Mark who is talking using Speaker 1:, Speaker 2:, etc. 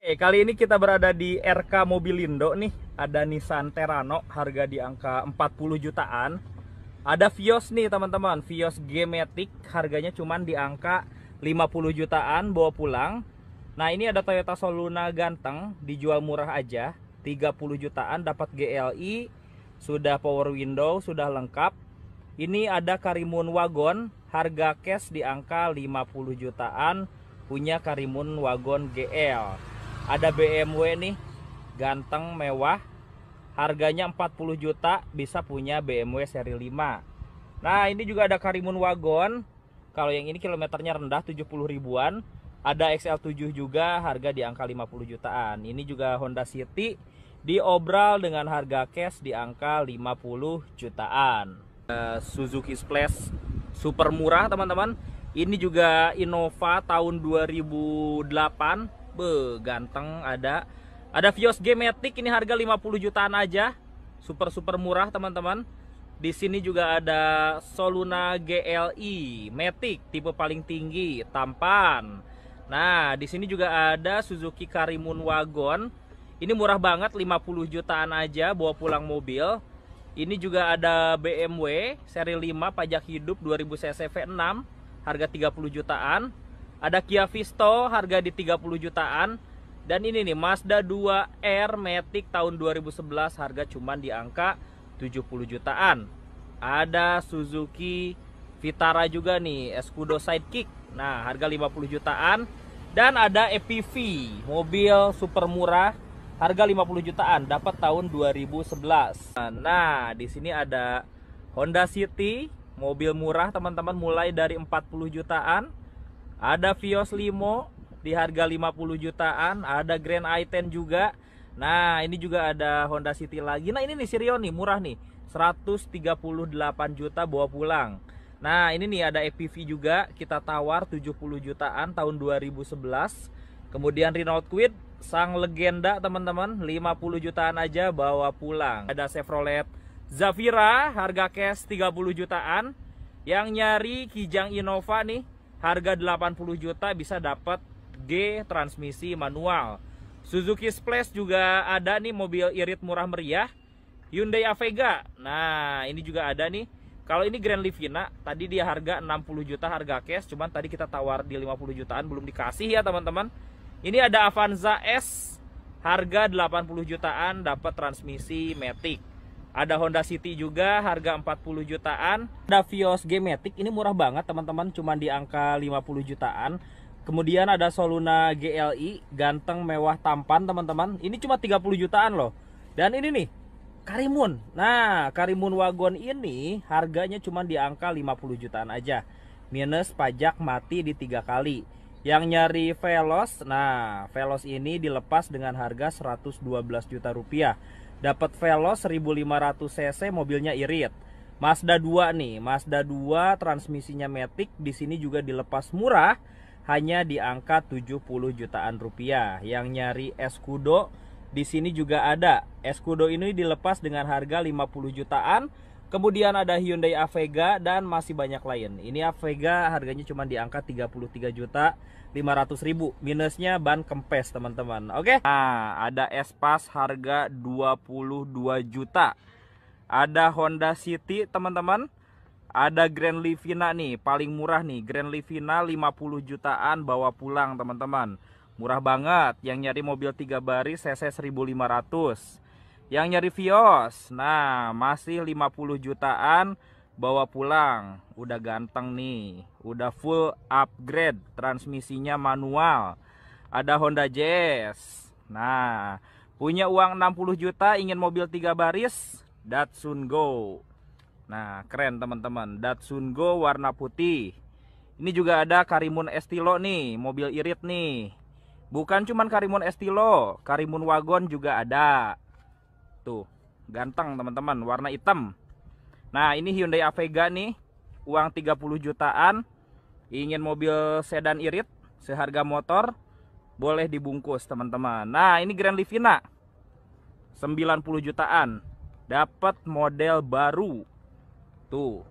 Speaker 1: Oke, kali ini kita berada di RK Mobilindo nih. Ada Nissan Terrano, harga di angka 40 jutaan. Ada Vios nih teman-teman, Vios G-Matic, harganya cuma di angka 50 jutaan bawa pulang. Nah ini ada Toyota Soluna ganteng, dijual murah aja, 30 jutaan dapat GLI, sudah power window, sudah lengkap. Ini ada Karimun Wagon, harga cash di angka 50 jutaan, punya Karimun Wagon GL. Ada BMW nih, ganteng, mewah, harganya 40 juta bisa punya BMW seri 5 nah ini juga ada Karimun Wagon. Kalau yang ini kilometernya rendah 70 ribuan. Ada XL7 juga harga di angka 50 jutaan. Ini juga Honda City diobral dengan harga cash di angka 50 jutaan. Suzuki Splash super murah teman-teman. Ini juga Innova tahun 2008 be ganteng ada ada Vios G-Matic ini harga 50 jutaan aja. Super super murah teman-teman. Di sini juga ada Soluna GLI Matic tipe paling tinggi, tampan. Nah, di sini juga ada Suzuki Karimun Wagon. Ini murah banget 50 jutaan aja bawa pulang mobil. Ini juga ada BMW seri 5 pajak hidup 2000 cc V6 harga 30 jutaan. Ada Kia Visto harga di 30 jutaan. Dan ini nih Mazda 2 R Matic tahun 2011 harga cuma di angka 70 jutaan. Ada Suzuki Vitara juga nih, Escudo Sidekick. Nah, harga 50 jutaan. Dan ada EPV, mobil super murah, harga 50 jutaan, dapat tahun 2011. Nah, di sini ada Honda City, mobil murah teman-teman mulai dari 40 jutaan. Ada Vios Limo, di harga 50 jutaan ada Grand i10 juga. Nah ini juga ada Honda City lagi. Nah ini nih Sirion nih murah nih. 138 juta bawa pulang. Nah ini nih ada EPV juga. Kita tawar 70 jutaan tahun 2011 kemudian Renault Kwid sang legenda teman-teman 50 jutaan aja bawa pulang. Ada Chevrolet Zafira harga cash 30 jutaan. Yang nyari Kijang Innova nih harga 80 juta bisa dapat G transmisi manual. Suzuki Splash juga ada nih mobil irit murah meriah. Hyundai Avega. Nah, ini juga ada nih. Kalau ini Grand Livina, tadi dia harga 60 juta harga cash, cuman tadi kita tawar di 50 jutaan belum dikasih ya, teman-teman. Ini ada Avanza S harga 80 jutaan dapat transmisi Matic. Ada Honda City juga harga 40 jutaan. Ada Vios G ini murah banget teman-teman, cuman di angka 50 jutaan. Kemudian ada Soluna GLI, ganteng, mewah, tampan teman-teman. Ini cuma 30 jutaan loh. Dan ini nih, Karimun. Nah, Karimun Wagon ini harganya cuma di angka 50 jutaan aja. Minus pajak mati di tiga kali. Yang nyari Veloz, nah Veloz ini dilepas dengan harga 112 juta rupiah. Dapat Veloz 1500 cc, mobilnya irit. Mazda 2 nih, Mazda 2 transmisinya Matic di sini juga dilepas murah hanya di angka 70 jutaan rupiah. Yang nyari Escudo di sini juga ada. Escudo ini dilepas dengan harga 50 jutaan. Kemudian ada Hyundai Avega dan masih banyak lain. Ini Avega harganya cuma di angka 33 juta 500 ribu. Minusnya ban kempes teman-teman. Oke. Nah ada Espas harga 22 juta. Ada Honda City teman-teman ada Grand Livina nih, paling murah nih. Grand Livina 50 jutaan bawa pulang teman-teman. Murah banget. Yang nyari mobil 3 baris CC 1500. Yang nyari Vios, nah masih 50 jutaan bawa pulang. Udah ganteng nih. Udah full upgrade. Transmisinya manual. Ada Honda Jazz. Nah, punya uang 60 juta ingin mobil 3 baris, Datsun Go. Nah keren teman-teman Datsun Go warna putih Ini juga ada Karimun Estilo nih Mobil irit nih Bukan cuman Karimun Estilo Karimun Wagon juga ada Tuh ganteng teman-teman warna hitam Nah ini Hyundai Avega nih Uang 30 jutaan Ingin mobil sedan irit Seharga motor Boleh dibungkus teman-teman Nah ini Grand Livina 90 jutaan Dapat model baru Tuh.